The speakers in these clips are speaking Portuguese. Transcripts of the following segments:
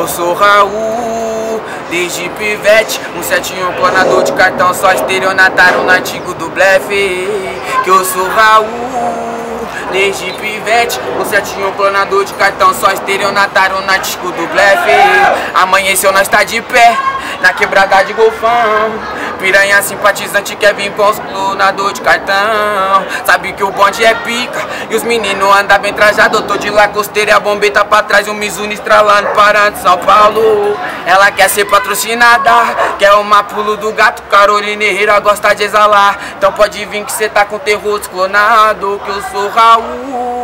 eu sou Raul Desde pivete, um setinho clonador de cartão Só estelionatário no artigo do blefe. Que eu sou Raul Desde pivete, um setinho clonador de cartão Só estelionatário no artigo do blefe. Amanheceu, nós tá de pé Na quebrada de golfão Piranha simpatizante quer vir com os clonador de cartão. Sabe que o bonde é pica E os meninos andam bem trajados Tô de lacosteira e a bombeta pra trás O Mizuno estralando parando São Paulo. Ela quer ser patrocinada Quer uma pulo do gato. Carolina Herrera gosta de exalar. Então pode vir que cê tá com terror desclonado Que eu sou Raul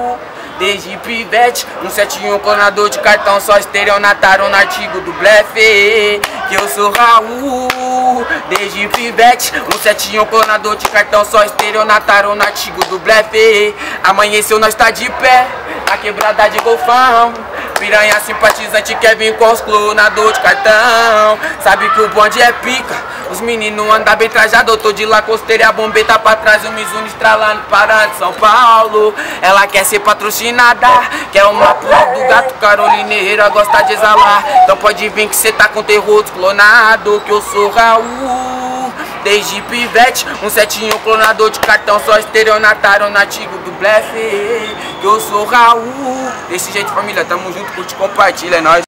Desde pivete, um setinho clonador de cartão Só estelionatário no artigo do blefe Que eu sou Raul. Desde pivete, um setinho clonador de cartão Só estelionatário no artigo do blefe. Amanheceu, nós tá de pé Na quebrada de golfão. Piranha simpatizante quer vir com os clonador de cartão. Sabe que o bonde é pica Os meninos andam bem trajados Tô de lacosteira a bombeta pra trás O Mizuno estralando parando São Paulo. Ela quer ser patrocinada Quer uma porra do gato Carolina Herrera gosta de exalar. Então pode vir que cê tá com terror desclonado Que eu sou Raul. Desde pivete, um setinho clonador de cartão Só estelionatário nativo do blefe Que eu sou Raul. Desse jeito família, tamo junto, curte, compartilha, é nóis